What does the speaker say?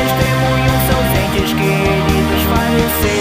testemunham são entes queridos falecer.